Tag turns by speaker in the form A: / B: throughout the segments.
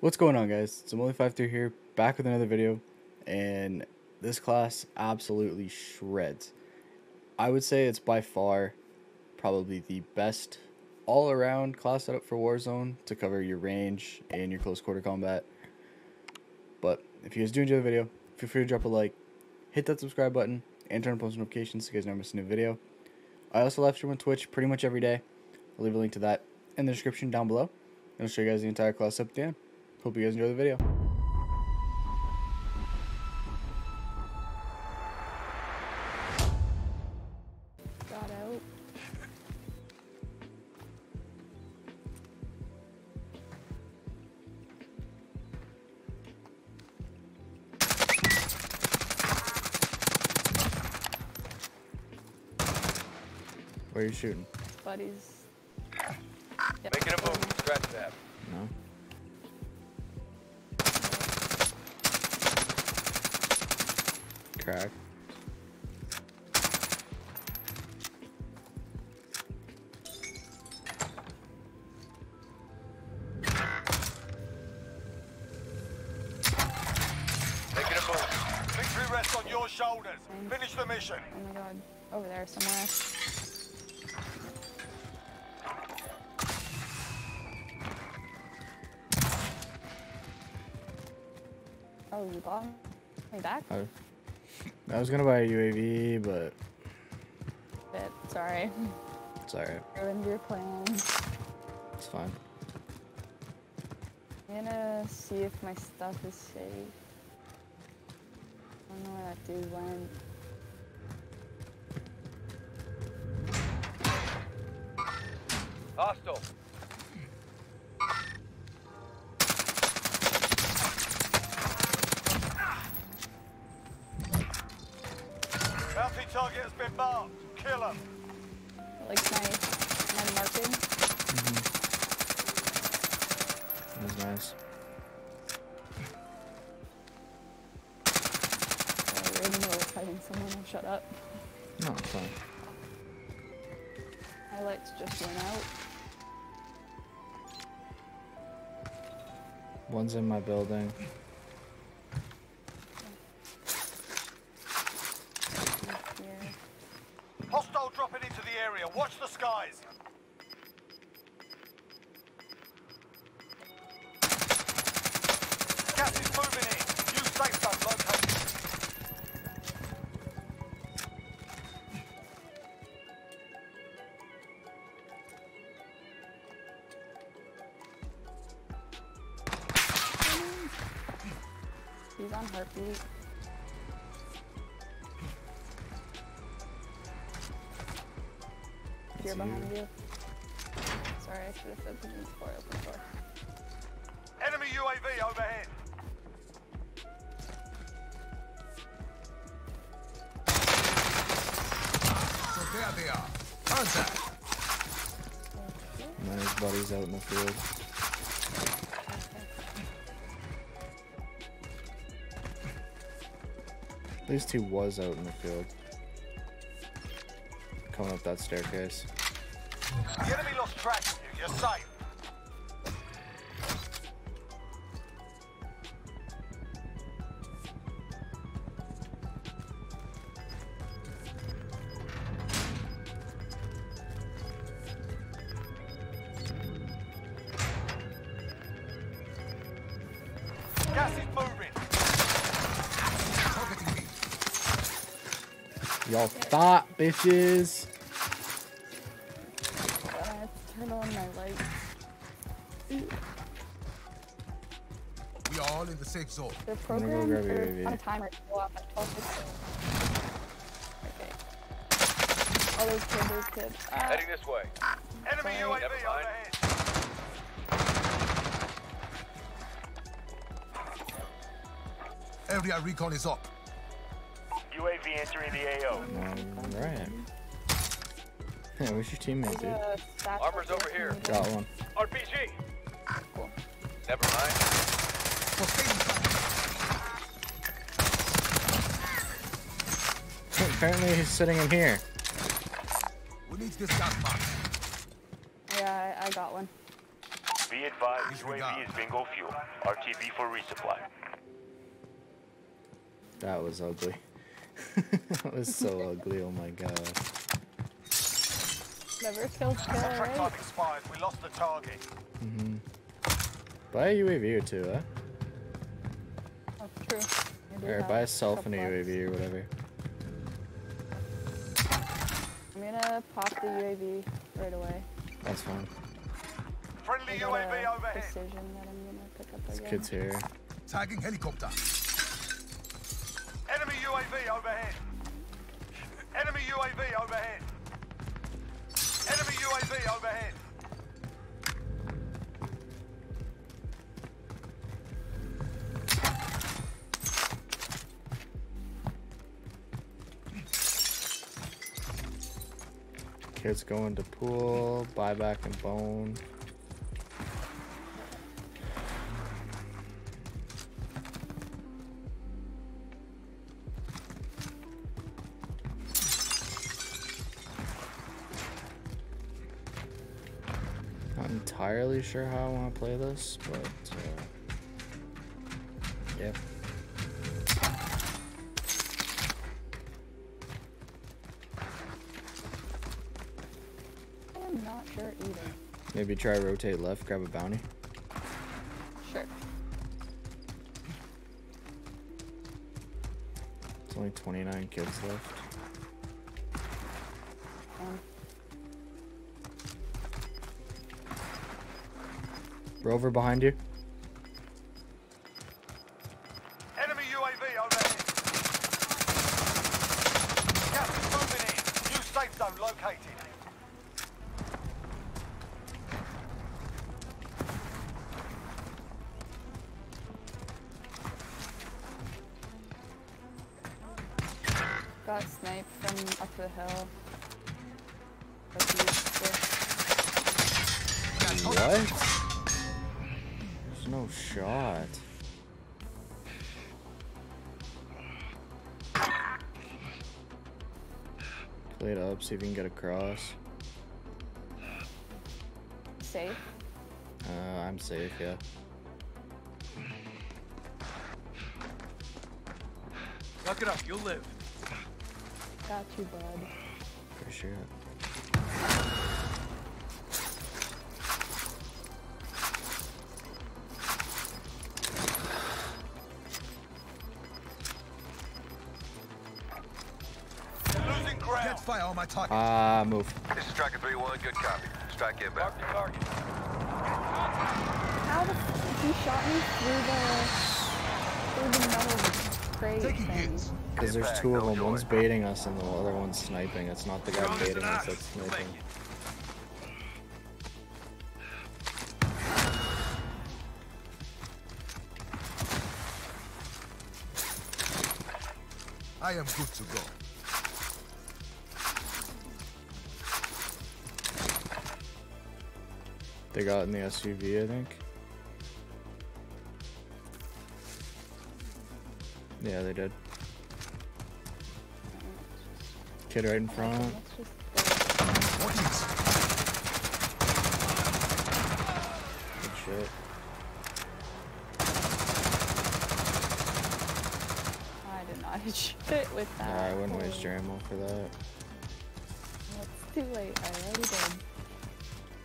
A: What's going on guys? It's Zmoli53 here, back with another video, and this class absolutely shreds. I would say it's by far probably the best all-around class setup for Warzone to cover your range and your close quarter combat. But if you guys do enjoy the video, feel free to drop a like, hit that subscribe button, and turn on post notifications so you guys never miss a new video. I also live stream on Twitch pretty much every day. I'll leave a link to that in the description down below. And I'll show you guys the entire class up at the end. Hope you guys enjoy the video.
B: Got out.
A: Where are you shooting?
B: Buddies. Yep.
C: Making a move. Scratch that.
A: No. Crack.
C: Making a. Victory rests on your shoulders. Finish the mission.
B: Oh my god. Over there somewhere. Oh, you got me back?
A: I, I was gonna buy a UAV, but
B: Bit. Sorry.
A: it's alright.
B: Ruined your plans.
A: It's fine.
B: I'm gonna see if my stuff is safe. I don't know where that dude went.
C: Hostile. Marked. Kill him.
B: Like my my marking.
A: That was nice.
B: You're in the middle of fighting someone. I'll shut up.
A: No, it's fine.
B: Highlights just went out.
A: One's in my building.
B: He's on heartbeat. Here
A: It's
B: behind
A: you.
B: you. Sorry, I should have said something before I opened the door.
C: Enemy UAV overhead.
D: So there they are. Contact.
A: And then his out in the field. At least he was out in the field. Coming up that staircase.
C: The enemy lost track of you. You're safe.
A: Y'all thought, bitches!
B: I have to turn on my lights.
D: We are all in the safe zone.
B: The
A: gonna go
B: program
A: grab your
B: or
A: AV.
B: on a timer to go off at 12:15. Okay. All those kids, those kids. Ah,
C: Heading this way. Enemy
B: Sorry.
C: UAV
B: Never
C: overhead.
D: Area recon is up.
C: UAV entering the AO.
A: Alright. Yeah, where's your teammate, dude?
B: Uh, a satchel
C: Armor's over here.
B: for me to-
A: Got one.
C: RPG.
B: Cool.
C: Never mind.
D: Sustaining.
A: Apparently he's sitting in here.
D: We need this gas mask.
B: Yeah, I, I got one.
C: Be advised. advised,
D: Disregard.
C: UAV is bingo fuel. RTB for resupply.
E: That was ugly. That was so ugly. Oh my god.
B: Never killed kill,
C: Contract
B: right?
C: time expired. We lost the target.
E: Mm-hmm. Buy a UAV or two, eh?
B: That's true.
E: Or buy yourself an
B: couple bucks.
E: UAV or whatever.
B: I'm gonna pop the UAV right away.
E: That's fine.
C: Friendly UAV
B: a
C: overhead.
B: precision that I'm gonna pick up
E: This
B: again.
E: kid's here.
D: Tagging helicopter.
C: UAV overhead. Enemy UAV overhead. Enemy UAV overhead.
E: Kids going to pool, buyback and bone. Entirely sure how I want to play this, but uh, yeah.
B: I'm not sure either.
E: Maybe try rotate left, grab a bounty.
B: Sure.
E: It's only 29 kids left. Rover behind you.
C: Enemy UAV overhead. Gas is moving in. New safe zone located.
B: got sniped from up the hill. Like you used to.
E: What? There's shot. Play it up, see if you can get across.
B: Safe.
E: Uh, I'm safe, yeah.
F: Suck it up, you'll live.
B: Got you, bud.
E: Appreciate it.
C: Losing ground.
D: Fire on my target.
E: Ah, move.
C: This is Striker 3-1. Good copy. Strike inbound. Mark the target.
B: How the f- he shot me through the through the metal crate
D: Taking
B: thing.
D: hits.
E: Because there's
C: Impact,
E: two of them. One's baiting us and the other one's sniping. It's not the guy
F: Strong
E: baiting us
F: ox.
E: that's sniping.
D: I am good to go.
E: They got in the SUV, I think. Yeah, they did. Kid right in front.
B: Let's just go.
D: What is?
E: Good shit.
B: I did not hit shit with that.
E: Nah, I wouldn't waste your ammo for that.
B: It's too late. I already did.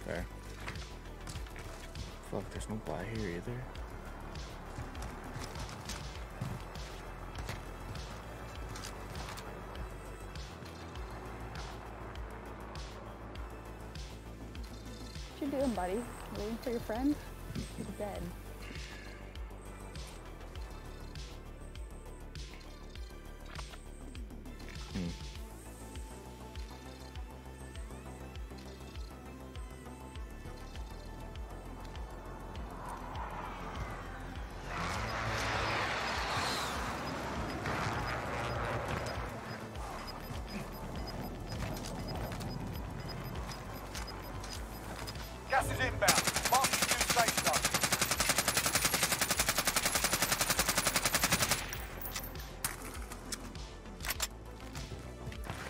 E: Fair. Fuck, there's no buy here either.
B: What you doing, buddy? Waiting for your friend? He's dead.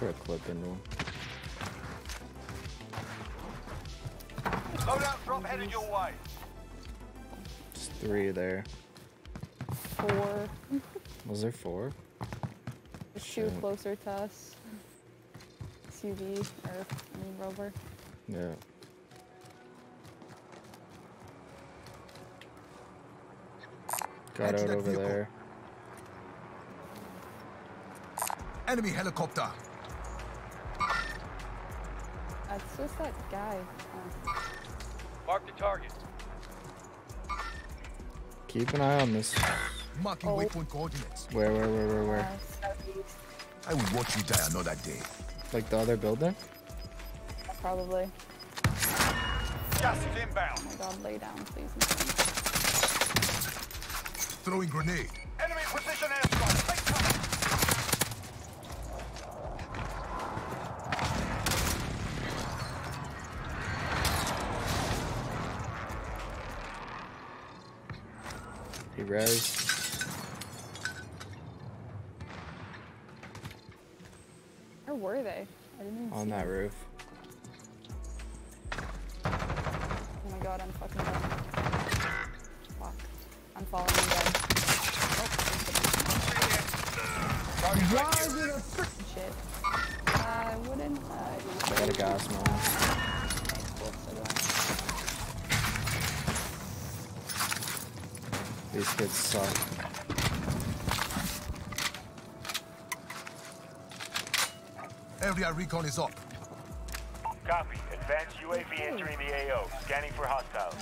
E: Put a clip into him.
C: Loadout drop headed your way.
A: three there.
B: Four.
A: Was there four?
B: There's two
A: Shit.
B: closer to us. SUV, or I mean rover.
A: Yeah. Got
D: Head
A: out over
D: vehicle.
A: there.
D: Enemy helicopter.
B: That's just that guy. Oh.
F: Mark the target.
A: Keep an eye on this.
D: Marking
B: Oh.
D: waypoint coordinates.
A: Where, where, where, where,
B: Uh,
A: where?
B: southeast,
D: I will watch you die another day.
A: Like the other building?
B: probably.
C: Gas is inbound.
B: Oh my god, lay down, please.
D: Throwing grenade.
C: Enemy precision airstrike. Take cover.
A: He res.
B: Where were they? I didn't even
A: On
B: see
A: that
B: them.
A: roof.
B: Oh my god, I'm fucking dead. Fuck. I'm falling in dead. Oh, shit. I wouldn't. Uh,
A: I got a gas man. These kids suck.
D: Area recon is up.
C: Copy. Advanced UAV entering the AO. Scanning for hostiles.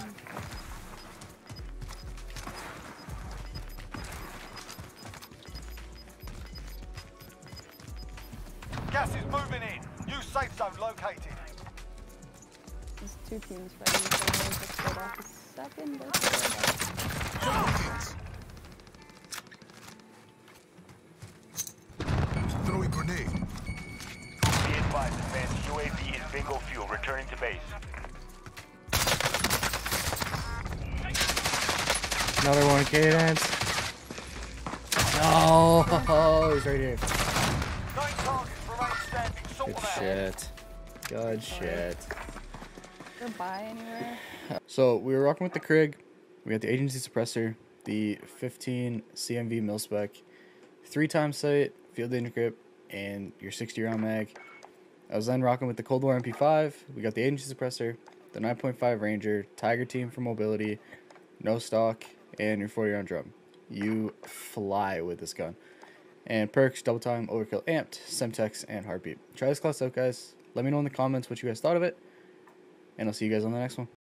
C: Gas is moving in. New safe zone located.
B: There's two teams fighting each other. Just hold off a second. Let's go back.
D: Throwing grenade.
C: Be advised, advanced UAV is bingo fuel. Returning to base.
A: Another one, Cadence. No, he's right here.
C: Nine targets remain standing. Sort
A: Good shit. Good shit.
B: Is there buy anywhere?
A: So we were rocking with the Krig. We got the agency suppressor, the 15 CMV mil spec, three times sight, field agent grip, and your 60 round mag. I was then rocking with the Cold War MP5. We got the agency suppressor, the 9.5 Ranger, Tiger team for mobility, no stock, and your 40 round drum. You fly with this gun. And perks, double time, overkill, amped, semtex, and heartbeat. Try this class out, guys. Let me know in the comments what you guys thought of it. And I'll see you guys on the next one.